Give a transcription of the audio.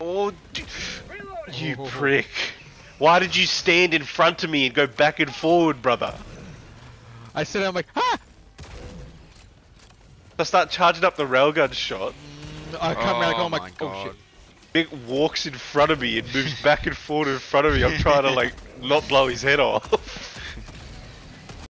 Oh, you prick. Why did you stand in front of me and go back and forward, brother? I said, I'm like, ah! I start charging up the railgun shot. I come around, oh like, Oh my, oh shit. God. Mick walks in front of me and moves back and forward in front of me. I'm trying to like not blow his head off.